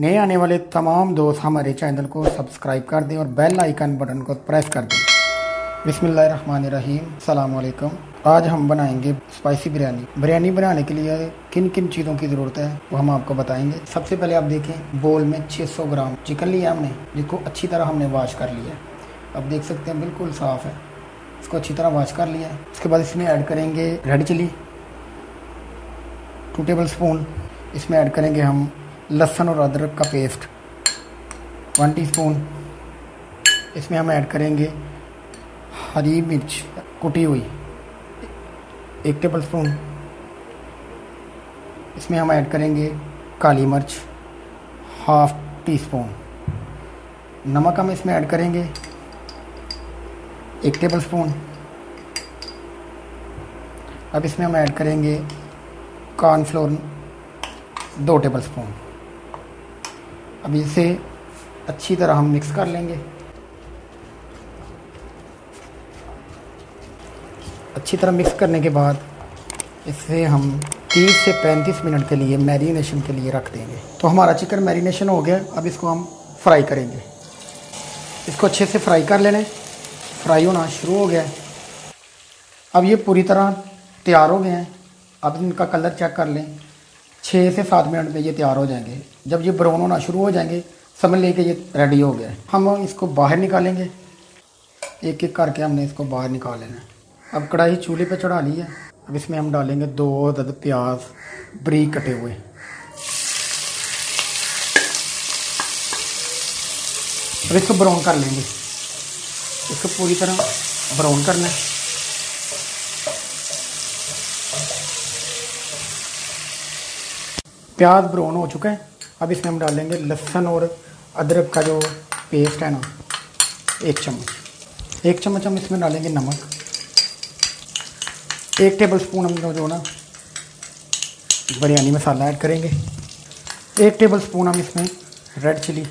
नए आने वाले तमाम दोस्त हमारे चैनल को सब्सक्राइब कर दें और बेल आइकन बटन को प्रेस कर दें। बिसमीम सलामकुम आज हम बनाएँगे स्पाइसी बिरयानी। बिरयानी बनाने के लिए किन किन चीज़ों की ज़रूरत है, वो हम आपको बताएँगे। सबसे पहले आप देखें, बोल में 600 ग्राम चिकन लिया हमने, जिसको अच्छी तरह हमने वाश कर लिया है। अब देख सकते हैं, बिल्कुल साफ़ है। इसको अच्छी तरह वाश कर लिया उसके बाद इसमें ऐड करेंगे red chilli, two tablespoon. इसमें ऐड करेंगे हम लहसुन और अदरक का पेस्ट। वन टीस्पून इसमें हम ऐड करेंगे हरी मिर्च कुटी हुई। एक टेबल स्पून इसमें हम ऐड करेंगे काली मिर्च। हाफ़ टी स्पून नमक हम इसमें ऐड करेंगे। एक टेबल स्पून अब इसमें हम ऐड करेंगे कॉर्नफ्लोर दो टेबल स्पून अब इसे अच्छी तरह हम मिक्स कर लेंगे। अच्छी तरह मिक्स करने के बाद इसे हम 30 से 35 मिनट के लिए मैरिनेशन के लिए रख देंगे। तो हमारा चिकन मैरिनेशन हो गया। अब इसको हम फ्राई करेंगे। इसको अच्छे से फ्राई कर लेने। फ्राई होना शुरू हो गया। अब ये पूरी तरह तैयार हो गए हैं। अब इनका कलर चेक कर लें। छः से सात मिनट में ये तैयार हो जाएँगे। जब ये ब्राउन होना शुरू हो जाएँगे, समझ लें कि ये रेडी हो गया है। हम इसको बाहर निकालेंगे। एक एक करके हमने इसको बाहर निकाल लेना अब कढ़ाई चूल्हे पर चढ़ा ली है। अब इसमें हम डालेंगे दो अदद प्याज, बरीक कटे हुए। अब इसको ब्राउन कर लेंगे। इसको पूरी तरह ब्राउन करना है। प्याज ब्राउन हो चुका है। अब इसमें हम डालेंगे लहसुन और अदरक का जो पेस्ट है ना, एक चम्मच। एक चम्मच हम इसमें डालेंगे नमक। एक टेबल स्पून हम जो ना, बिरयानी मसाला ऐड करेंगे। एक टेबल स्पून हम इसमें रेड चिली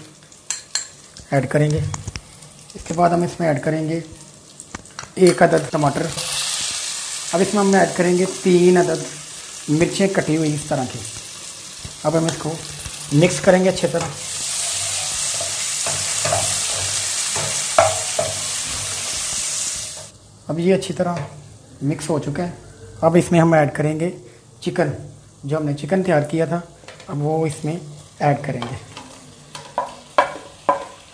ऐड करेंगे। इसके बाद हम इसमें ऐड करेंगे एक अदद टमाटर। अब इसमें हम ऐड करेंगे तीन अदद मिर्चें कटी हुई इस तरह की। अब हम इसको मिक्स करेंगे अच्छे तरह। अब ये अच्छी तरह मिक्स हो चुका है। अब इसमें हम ऐड करेंगे चिकन जो हमने चिकन तैयार किया था, अब वो इसमें ऐड करेंगे।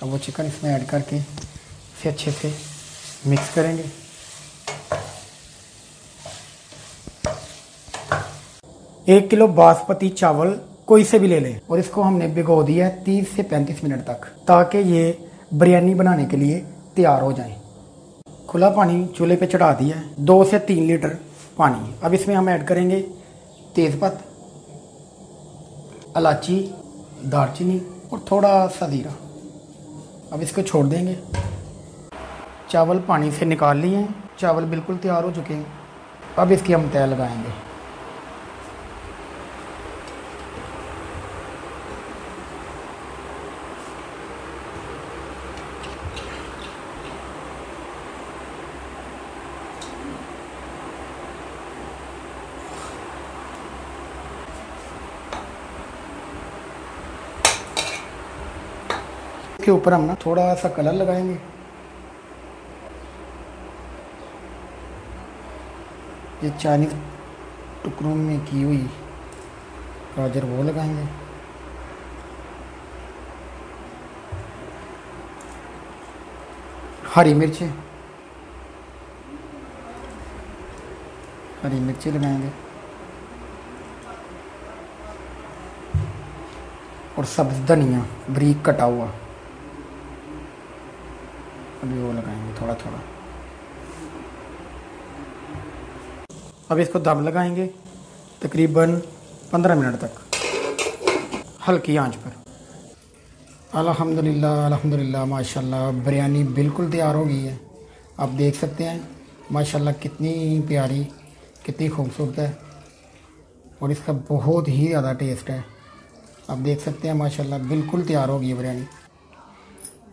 अब वो चिकन इसमें ऐड करके इसे अच्छे से मिक्स करेंगे। एक किलो बासमती चावल कोई से भी ले लें। और इसको हमने भिगो दिया है तीस से पैंतीस मिनट तक, ताकि ये बिरयानी बनाने के लिए तैयार हो जाए। खुला पानी चूल्हे पे चढ़ा दिया है, दो से तीन लीटर पानी। अब इसमें हम ऐड करेंगे तेज़पत इलाची दालचीनी और थोड़ा सा ज़ीरा। अब इसको छोड़ देंगे। चावल पानी से निकाल लिए चावल बिल्कुल तैयार हो चुके हैं। अब इसकी हम तय लगाएँगे। इसके ऊपर हम ना थोड़ा सा कलर लगाएँगे। ये चाइनीज़ टुकड़ों में की हुई गाजर वो लगाएँगे। हरी मिर्चें। हरी मिर्ची लगाएँगे। और सब्ज धनिया, बरीक कटा हुआ। अभी वो लगाएँगे थोड़ा थोड़ा अब इसको दम लगाएँगे, तकरीबन पंद्रह मिनट तक, हल्की आँच पर। अल्हम्दुलिल्लाह अल्हम्दुलिल्लाह, माशाल्लाह, बिरयानी बिल्कुल तैयार हो गई है। आप देख सकते हैं, माशाल्लाह कितनी प्यारी, कितनी खूबसूरत है, और इसका बहुत ही ज़्यादा टेस्ट है। आप देख सकते हैं, माशाल्लाह बिल्कुल तैयार हो गई बिरयानी।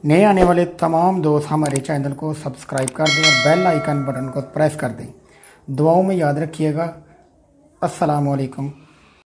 नए आने वाले तमाम दोस्त हमारे चैनल को सब्सक्राइब कर दें और बेल आइकन बटन को प्रेस कर दें। दुआओं में याद रखिएगा। असलकम